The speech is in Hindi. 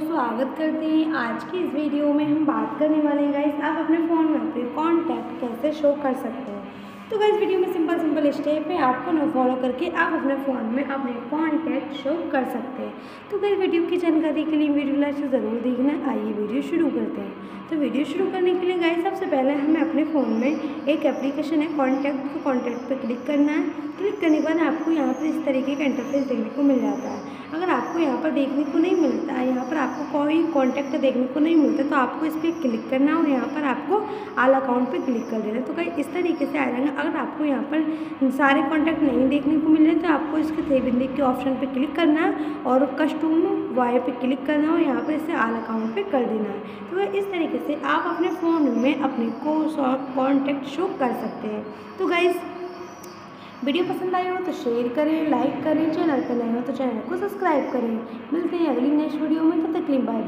स्वागत करते हैं। आज की इस वीडियो में हम बात करने वाले हैं। गाइस आप अपने फ़ोन में अपने कॉन्टैक्ट कैसे शो कर सकते हैं? तो गाइस वीडियो में सिंपल सिंपल स्टेप है। आपको नो फॉलो करके आप अपने फ़ोन में अपने कॉन्टैक्ट शो कर सकते हैं। तो गाइस वीडियो की जानकारी के लिए वीडियो से ज़रूर देखना। आइए वीडियो शुरू करते हैं। तो वीडियो शुरू करने के लिए गाइस सबसे पहले अपने फ़ोन में एक एप्लीकेशन है कॉन्टैक्ट तो कॉन्टैक्ट पर क्लिक करना है। क्लिक करने के बाद आपको यहाँ पर इस तरीके का इंटरफेस देखने को मिल जाता है। अगर आपको यहाँ पर देखने को नहीं मिलता है, यहाँ पर आपको कोई कॉन्टैक्ट देखने को नहीं मिलता तो आपको इस पर क्लिक करना है और यहाँ पर आपको आल अकाउंट पर क्लिक कर देना तो कहीं इस तरीके से आ जाएँगे अगर आपको यहाँ पर सारे कॉन्टैक्ट नहीं देखने को मिल रहे तो आपको इसके थे बिंदी के ऑप्शन पे क्लिक करना है और कस्टूम वायर पे क्लिक करना है और यहाँ पर इसे आल अकाउंट पे कर देना है। तो इस तरीके से आप अपने फ़ोन में अपने को कॉन्टैक्ट शो कर सकते हैं। तो गाइज़ वीडियो पसंद आई हो तो शेयर करें, लाइक करें, चैनल पर नए हो तो चैनल को सब्सक्राइब करें। मिलते हैं अगली नेक्स्ट वीडियो में, तब तक बाय बाय